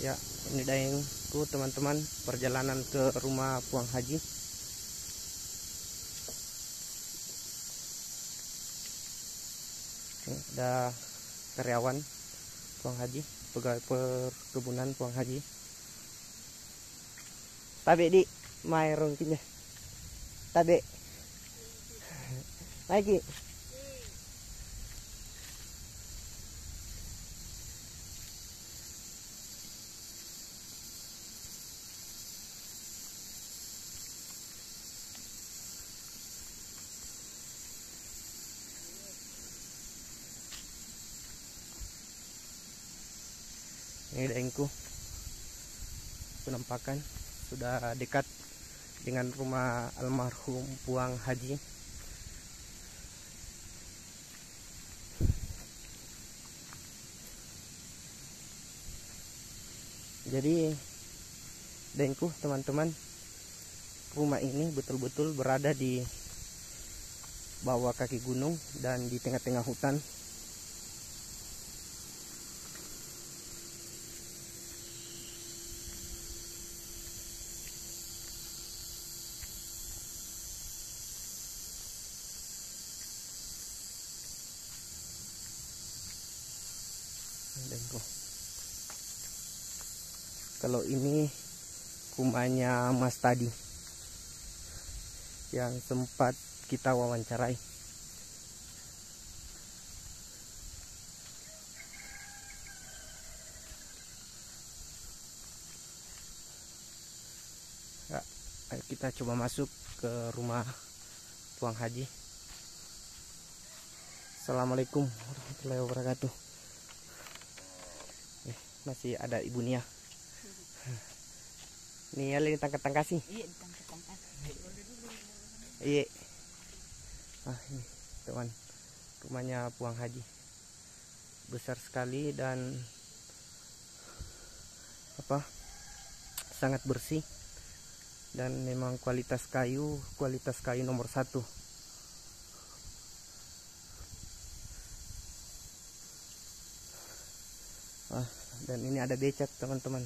Ya, ini dayengku teman-teman perjalanan ke rumah Puang Haji. Ini ada karyawan Puang Haji, pegawai perkebunan Puang Haji. Tabe di mai rongkinya. Tabe. Lagi. Ini daengku penampakan sudah dekat dengan rumah almarhum Puang Haji. Jadi daengku teman-teman rumah ini betul-betul berada di bawah kaki gunung dan di tengah-tengah hutan Kalau ini rumahnya Mas tadi yang sempat kita wawancarai. Ya, ayo kita coba masuk ke rumah Tuang Haji. Assalamualaikum warahmatullahi wabarakatuh masih ada ibu Nia. Nia ini tangkat tangkasi Iya, ditangkap-tangkap. iya. Ah ini teman rumahnya Puang Haji. Besar sekali dan apa? Sangat bersih. Dan memang kualitas kayu kualitas kayu nomor satu ah dan ini ada becak teman-teman.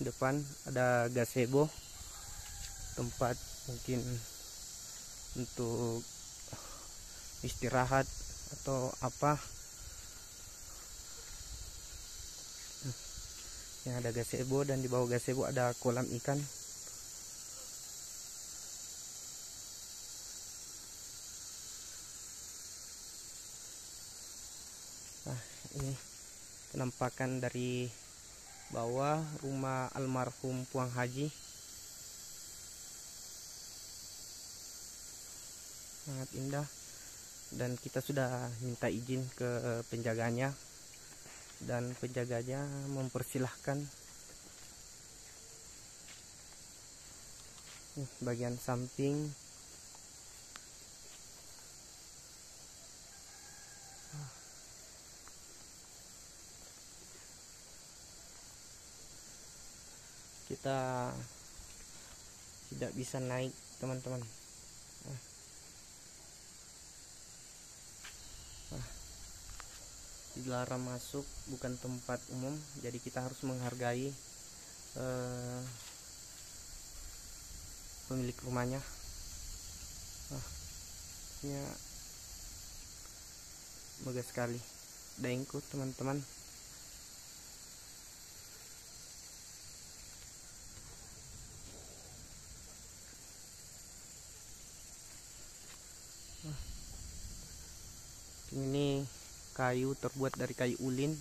Depan ada gazebo. Tempat mungkin untuk istirahat atau apa. Yang ada gazebo dan di bawah gazebo ada kolam ikan Nah, ini penampakan dari bawah rumah almarhum Puang Haji. Sangat indah. Dan kita sudah minta izin ke penjaganya. Dan penjaganya mempersilahkan. Bagian samping kita tidak bisa naik teman-teman. Ah. Ah. dilarang masuk bukan tempat umum jadi kita harus menghargai eh, pemilik rumahnya. Ah, ya. Megah sekali. Daengku teman-teman ini kayu terbuat dari kayu ulin.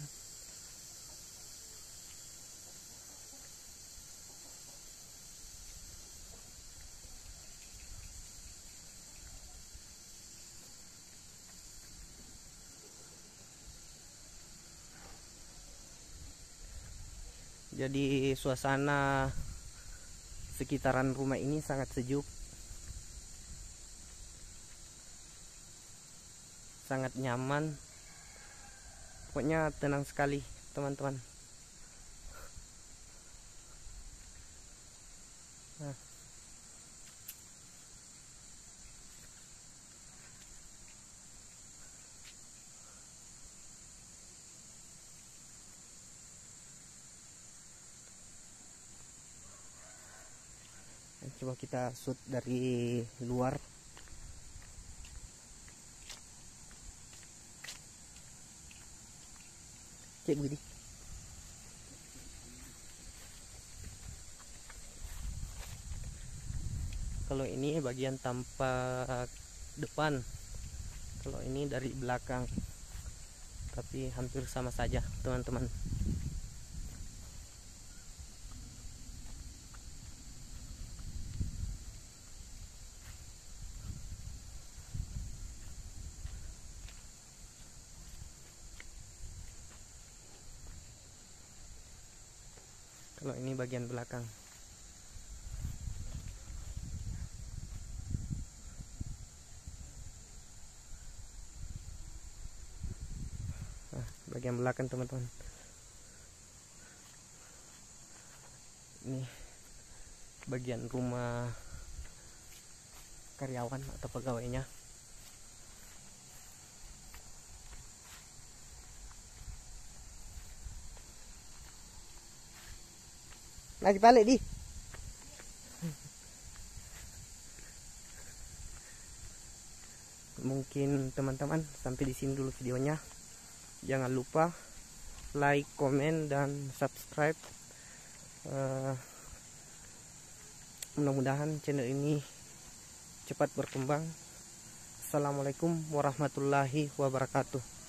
Jadi suasana sekitaran rumah ini sangat sejuk sangat nyaman. Pokoknya tenang sekali teman-teman. Nah. nah coba kita shoot dari luar. Cek begini. Kalau ini bagian tampak depan. Kalau ini dari belakang. Tapi hampir sama saja teman-teman kalau ini bagian belakang. Nah, bagian belakang teman-teman. Ini bagian rumah karyawan atau pegawainya lagi balik di mungkin teman-teman sampai di sini dulu videonya. Jangan lupa like comment dan subscribe. Uh, mudah-mudahan channel ini cepat berkembang. Assalamualaikum warahmatullahi wabarakatuh